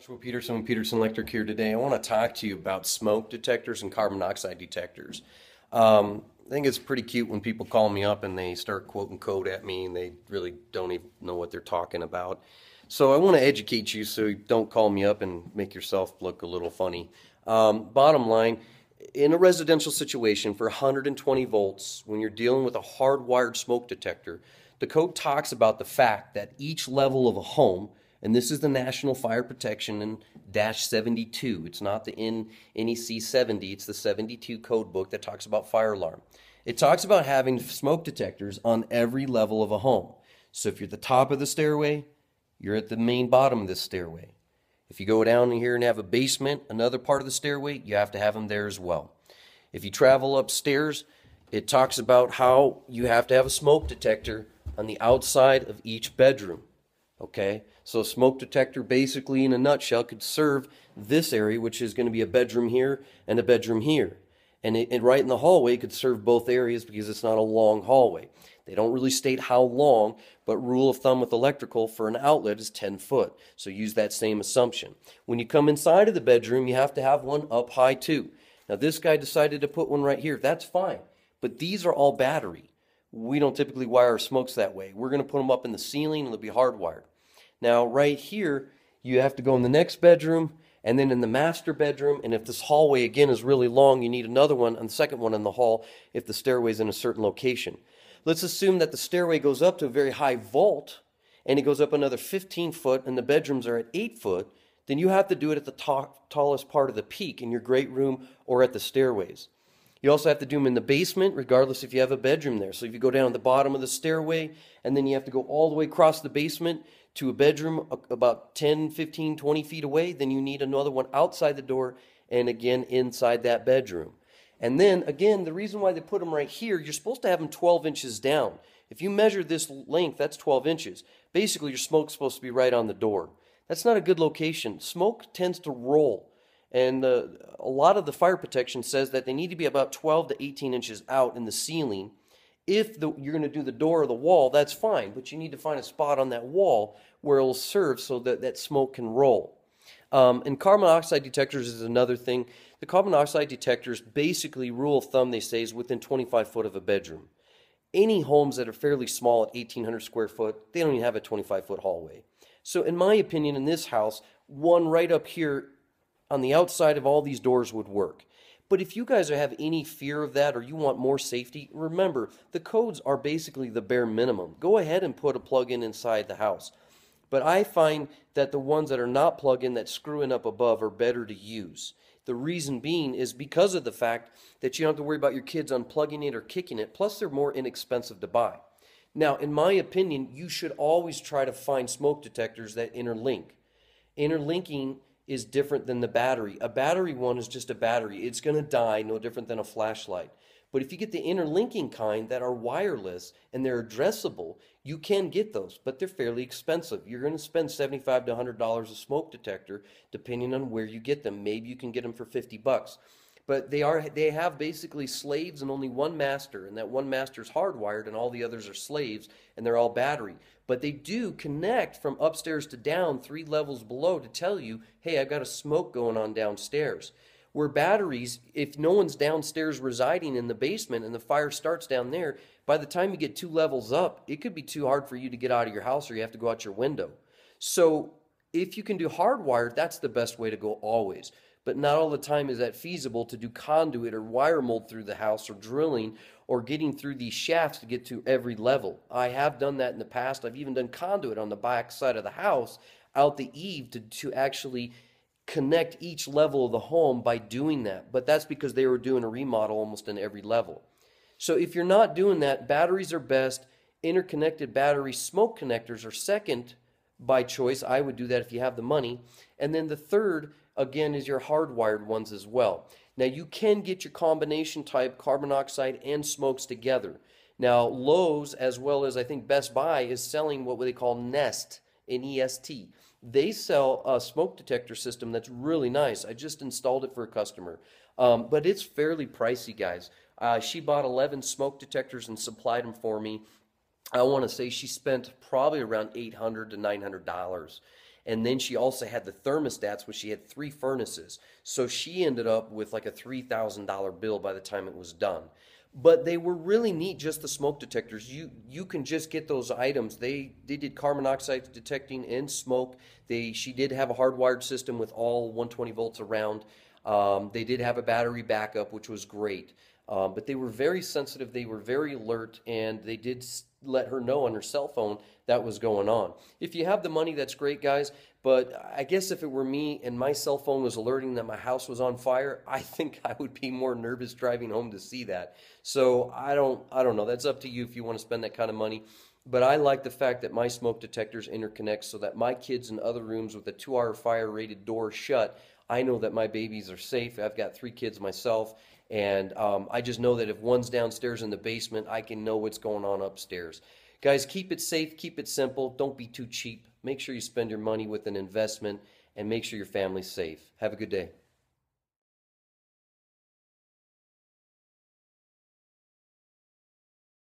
Joshua Peterson Peterson Electric here today. I want to talk to you about smoke detectors and carbon monoxide detectors. Um, I think it's pretty cute when people call me up and they start quoting code at me and they really don't even know what they're talking about. So I want to educate you so you don't call me up and make yourself look a little funny. Um, bottom line, in a residential situation for 120 volts, when you're dealing with a hardwired smoke detector, the code talks about the fact that each level of a home and this is the National Fire Protection and Dash 72. It's not the NEC 70, it's the 72 code book that talks about fire alarm. It talks about having smoke detectors on every level of a home. So if you're at the top of the stairway, you're at the main bottom of the stairway. If you go down here and have a basement, another part of the stairway, you have to have them there as well. If you travel upstairs, it talks about how you have to have a smoke detector on the outside of each bedroom. Okay, so a smoke detector basically in a nutshell could serve this area, which is going to be a bedroom here and a bedroom here. And, it, and right in the hallway could serve both areas because it's not a long hallway. They don't really state how long, but rule of thumb with electrical for an outlet is 10 foot. So use that same assumption. When you come inside of the bedroom, you have to have one up high too. Now this guy decided to put one right here. That's fine. But these are all battery. We don't typically wire our smokes that way. We're going to put them up in the ceiling and they'll be hardwired. Now, right here, you have to go in the next bedroom and then in the master bedroom. And if this hallway again is really long, you need another one and the second one in the hall if the stairway is in a certain location. Let's assume that the stairway goes up to a very high vault and it goes up another 15 foot and the bedrooms are at 8 foot. Then you have to do it at the tallest part of the peak in your great room or at the stairways. You also have to do them in the basement, regardless if you have a bedroom there. So if you go down the bottom of the stairway and then you have to go all the way across the basement, to a bedroom uh, about 10, 15, 20 feet away, then you need another one outside the door and again inside that bedroom. And then again, the reason why they put them right here, you're supposed to have them 12 inches down. If you measure this length, that's 12 inches. Basically, your smoke's supposed to be right on the door. That's not a good location. Smoke tends to roll. And uh, a lot of the fire protection says that they need to be about 12 to 18 inches out in the ceiling if the, you're going to do the door or the wall, that's fine, but you need to find a spot on that wall where it'll serve so that that smoke can roll. Um, and carbon monoxide detectors is another thing. The carbon monoxide detectors, basically, rule of thumb, they say, is within 25 foot of a bedroom. Any homes that are fairly small at 1,800 square foot, they don't even have a 25 foot hallway. So, in my opinion, in this house, one right up here on the outside of all these doors would work. But if you guys have any fear of that or you want more safety, remember the codes are basically the bare minimum. Go ahead and put a plug-in inside the house. But I find that the ones that are not plug-in that screwing up above are better to use. The reason being is because of the fact that you don't have to worry about your kids unplugging it or kicking it. Plus, they're more inexpensive to buy. Now, in my opinion, you should always try to find smoke detectors that interlink. Interlinking is different than the battery. A battery one is just a battery. It's going to die no different than a flashlight. But if you get the interlinking kind that are wireless and they're addressable, you can get those, but they're fairly expensive. You're going to spend 75 to $100 a smoke detector depending on where you get them. Maybe you can get them for 50 bucks but they are they have basically slaves and only one master and that one master is hardwired and all the others are slaves and they're all battery. But they do connect from upstairs to down three levels below to tell you hey i've got a smoke going on downstairs. Where batteries if no one's downstairs residing in the basement and the fire starts down there by the time you get two levels up it could be too hard for you to get out of your house or you have to go out your window. So if you can do hardwired that's the best way to go always but not all the time is that feasible to do conduit or wire mold through the house or drilling or getting through these shafts to get to every level. I have done that in the past. I've even done conduit on the back side of the house out the eave to, to actually connect each level of the home by doing that. But that's because they were doing a remodel almost in every level. So if you're not doing that, batteries are best. Interconnected battery smoke connectors are second by choice. I would do that if you have the money. And then the third again is your hardwired ones as well. Now you can get your combination type carbon monoxide and smokes together. Now Lowe's as well as I think Best Buy is selling what they call Nest, N-E-S-T. They sell a smoke detector system that's really nice. I just installed it for a customer. Um, but it's fairly pricey, guys. Uh, she bought 11 smoke detectors and supplied them for me. I want to say she spent probably around 800 to $900 And then she also had the thermostats, which she had three furnaces. So she ended up with like a $3,000 bill by the time it was done. But they were really neat, just the smoke detectors. You you can just get those items. They they did carbon monoxide detecting and smoke. They she did have a hardwired system with all 120 volts around. Um, they did have a battery backup, which was great. Um, but they were very sensitive. They were very alert, and they did let her know on her cell phone that was going on. If you have the money, that's great, guys. But I guess if it were me and my cell phone was alerting that my house was on fire, I think I would be more nervous driving home to see that. So I don't, I don't know. That's up to you if you want to spend that kind of money. But I like the fact that my smoke detectors interconnect so that my kids in other rooms with a two-hour fire-rated door shut, I know that my babies are safe. I've got three kids myself, and um, I just know that if one's downstairs in the basement, I can know what's going on upstairs. Guys, keep it safe, keep it simple. Don't be too cheap. Make sure you spend your money with an investment and make sure your family's safe. Have a good day.